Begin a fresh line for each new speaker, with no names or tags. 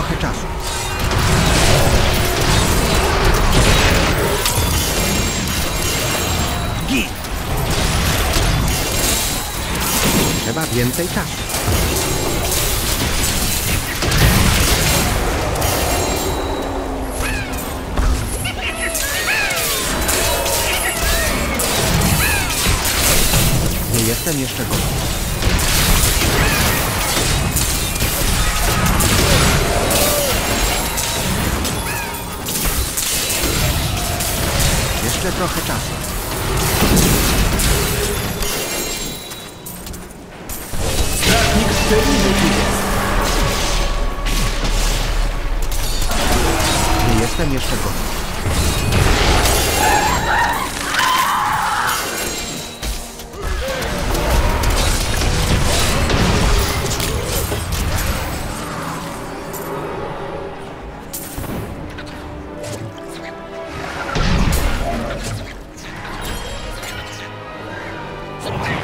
trochę czasu. Git! Trzeba więcej czasu. Nie jestem jeszcze gotów. Jeszcze trochę czasu.
Strażnik.
Nie jestem jeszcze gotowy. 走开！